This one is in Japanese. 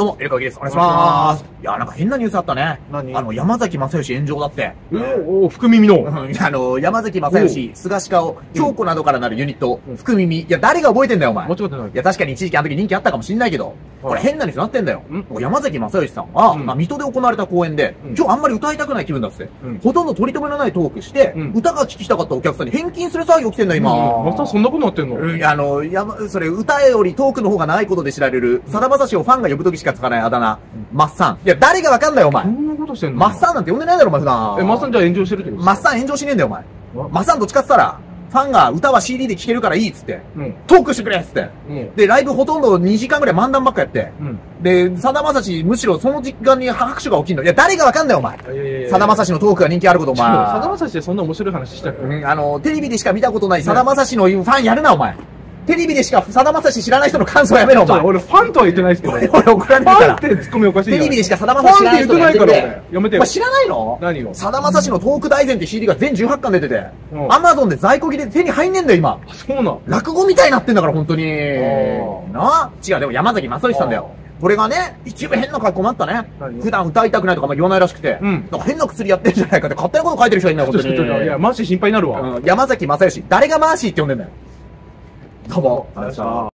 どうも、エルカギです。お願いします。いや、なんか変なニュースあったね。何？あの、山崎正義炎上だって。おお、福耳の。うんあの、山崎正義、菅氏顔、京子などからなるユニット、福耳。いや、誰が覚えてんだよ、お前。間違ってないいや、確かに一時期あの時人気あったかもしんないけど、これ変なニュースなってんだよ。ん。山崎正義さん。は、うん。まあ、水戸で行われた公演で、うん。今日あんまり歌いたくない気分だっつって、うん。ほとんど取り留めのないトークして、うん。歌が聴きたかったお客さんに返金する騒ぎ起きてんだ、今。またそんなことなってんの？うん、あの、やま、それ、歌よりトークの方が長いことで知られる、さだまさしをファンが呼ぶときしか使わないあだ名、マッサン。いや、誰がわかんないよ、お前。そ。んなことしてんの？マッサンなんて呼んでないだろ、お前普段。え、マッサンじゃあ炎上してるってことマッサン炎上しねえんだよ、お前。わマッサンどっちかっつったら、ファンが歌は CD で聴けるからいいっつって、うん。トークしてくれっつって。うん。で、ライブほとんど2時間ぐらい漫談ばっかやって。うん。で、さだまさし、むしろその時間に拍手が起きんの。いや、誰がわかんないよ、お前。さだまさしのトークが人気あること、お前。さだまさしでそんな面白い話したっけうん、あの、テレビでしか見たことないさだまさしのファンやるな、お前。テレビでしかさだまさし知らない人の感想やめろ、お前。俺ファンとは言ってないですけど。俺怒られるから。ァンってツッコミおかしいテレビでしかさだまさし知らない言ってないから人がやってて俺。やめてよ。知らないの？何をさだまさしの？トーク大全って CD が全18巻出てて、うんアマゾンで在庫切れで手に入んねえんだよ、今。そうなん。落語みたいになってんだから、本当に。ーな違う、でも山崎正義さんだよ。これがね、一部変な格好もあったね何。普段歌いたくないとかも言わないらしくて、うんなんか変な薬やってんじゃないかって勝手なこと書いてる人がいるんだよ、ちょっといや、マジ心配になるわ。うん山崎正義。誰がマーシーって呼んでんだよ。どうも。ありがとうございました